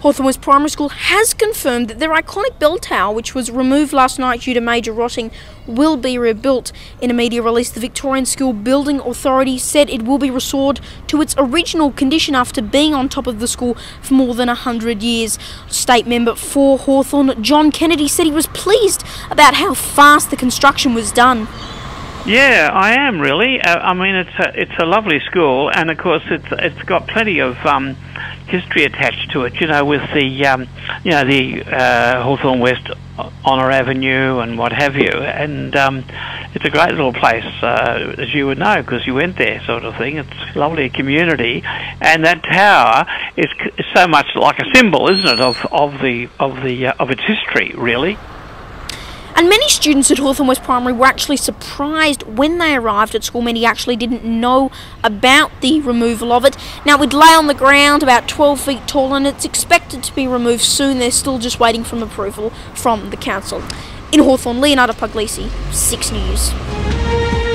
Hawthorn West Primary School has confirmed that their iconic bell tower, which was removed last night due to major rotting, will be rebuilt. In a media release, the Victorian School Building Authority said it will be restored to its original condition after being on top of the school for more than 100 years. State member for Hawthorn, John Kennedy, said he was pleased about how fast the construction was done. Yeah, I am really. Uh, I mean, it's a, it's a lovely school, and of course, it's it's got plenty of um, history attached to it. You know, with the um, you know the uh, Hawthorn West Honor Avenue and what have you, and um, it's a great little place, uh, as you would know because you went there, sort of thing. It's a lovely community, and that tower is, is so much like a symbol, isn't it, of of the of the uh, of its history, really. And many students at Hawthorn West Primary were actually surprised when they arrived at school. Many actually didn't know about the removal of it. Now, it lay on the ground about 12 feet tall and it's expected to be removed soon. They're still just waiting for approval from the council. In Hawthorn, Leonardo Puglisi, 6 News.